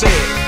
said.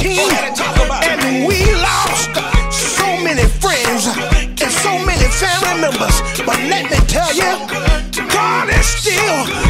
team, and we lost so many friends and so many family members. But let me tell you, God is still.